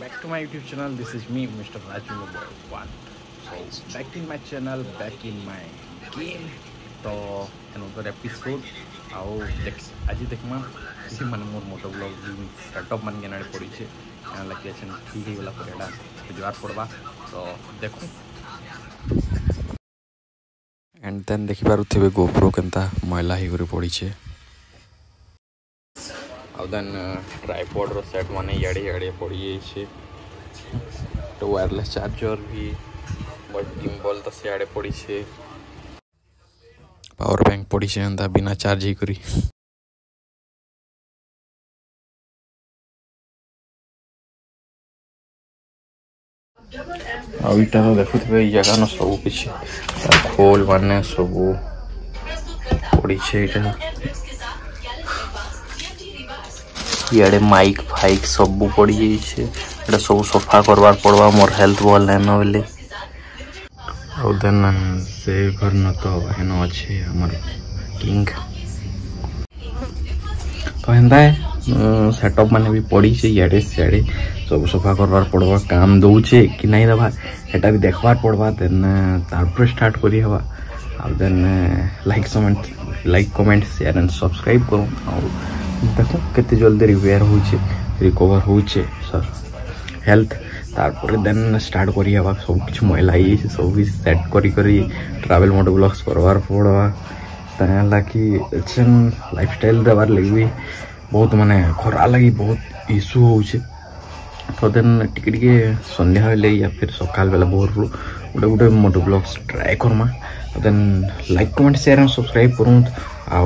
back to my YouTube channel. This is me, Mr. Rajendra Boy One. So back in my channel, back in my game. তো another episode আও আজি দেখমা যে মানে মোর মোটো blog startup মানে কেনারে পড়িছে কেন লাগি আছেন ঠিক হইগলা পরে এটা বুঝবার পড়বা তো দেখু এন্ড দেন দেখিপারুথিবে গোপ্রো কেনতা ময়লা হইগরে পড়িছে આવદાન ટ્રાયપોડ સેટ મને યાડે યાડે પડી જાય છે તો વાયરલેસ ચાર્જર બી બટ ગિમ્બલ તો યાડે પડી છે પાવર બેંક પડી છે અંતા બિના ચાર્જ કરી ଆଉ ଇଟା ତ ଦେଖୁଥିବେ ଏଇ ଜାଗାନ ସବୁ କିଛି ଖୋଲ ମାନେ ସବୁ ପଡ଼ିଛି ଏଇଟା ଇଆଡ଼େ ମାଇକ୍ ଫାଇକ୍ ସବୁ ପଡ଼ିଯାଇଛି ଏଇଟା ସବୁ ସଫା କରବାର୍ ପଡ଼ବା ମୋର ହେଲ୍ଥ ଭଲ ନାଇଁନ ବେଲେ ଆଉ ଦେନ୍ ସେ ଘର ନ ତ ହେନ ଅଛି ଆମର କିଙ୍ଗ ତ ହେନ୍ତା ସେଟଅପ୍ ମାନେ ବି ପଡ଼ିଛେ ଇଆଡ଼େ ସିଆଡ଼େ ସବୁ ସଫା କରବାର୍ ପଡ଼ବା କାମ ଦଉଛେ କି ନାଇଁ ଦେବା ହେଟା ବି ଦେଖବାର୍ ପଡ଼ବା ଦେନ୍ ତାପରେ ଷ୍ଟାର୍ଟ କରିହେବା ଆଉ then like comment like comment share and subscribe କରୁ ଆଉ देख के जल्दी रिपेयर हो रिकवर हो सर हेल्थ तार देन स्टार्ट कर सब कि महिला सब भी सेट करी ट्रावेल मोड ब्लग्स करवार पड़वा कि लाइफ स्टाइल देवार लगे भी बहुत मान खरा लगे बहुत इश्यू हो तो देन टिके टे सन्या या फिर सकाल बेला भोर रू गोटे गोटे motor blogs try Karma then like comment share and subscribe करूँ आ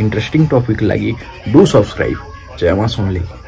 इंटरेस्टिंग टॉपिक लगी डू सब्सक्राइब जय माँ सोनली